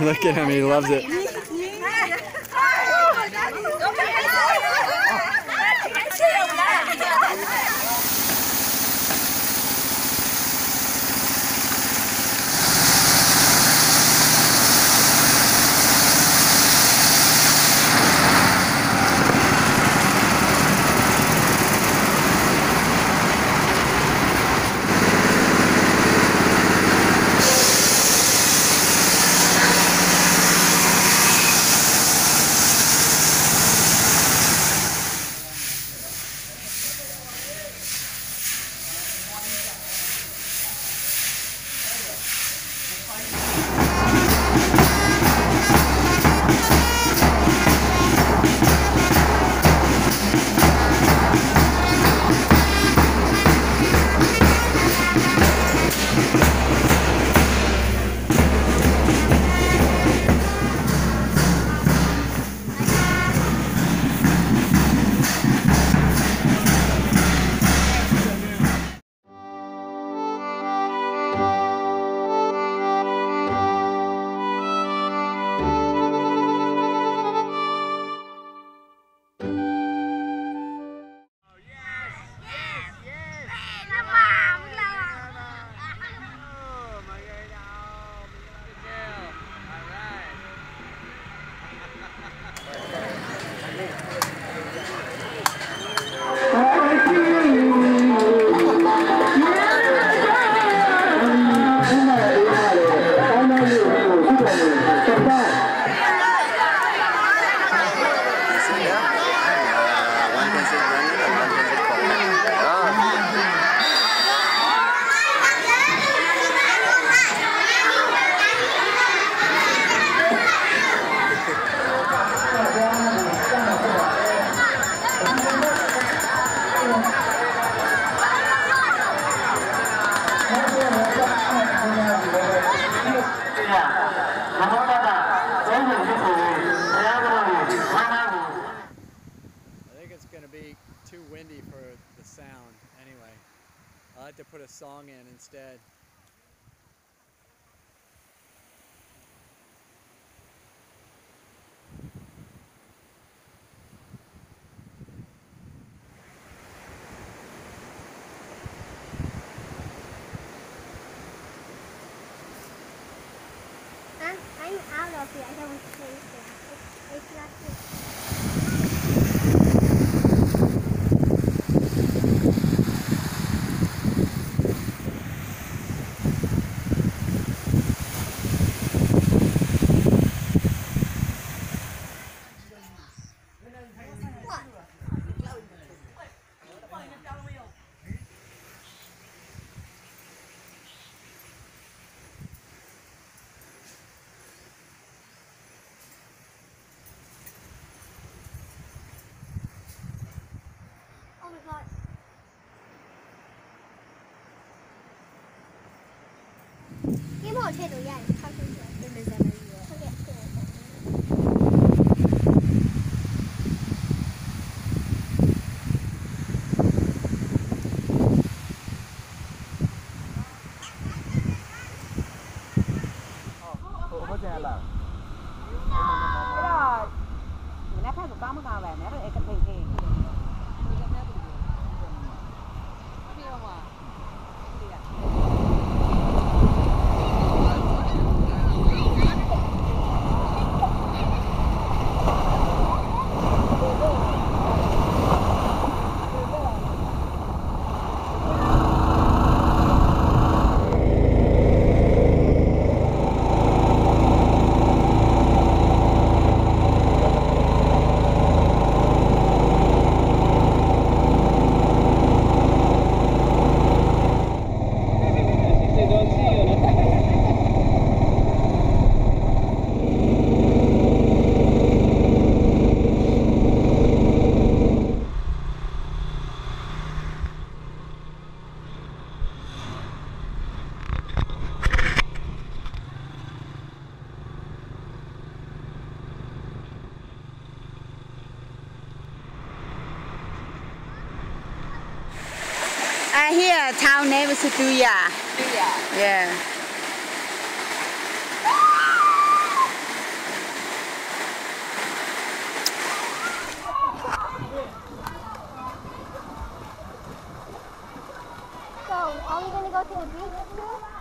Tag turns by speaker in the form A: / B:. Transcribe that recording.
A: Look at him, he loves it. I think it's going to be too windy for the sound anyway. I'll have to put a song in instead.
B: I'm out of here. I don't think so. It's, it's not good. 你帮我吹走烟，他吹走。
C: Cái rồi, mình đã phát được có mất rồi, mẹ rất ê kinh thiệt thiệt. Yeah, here, town name is Duya. Duya. Yeah.
B: So, are we gonna go to the beach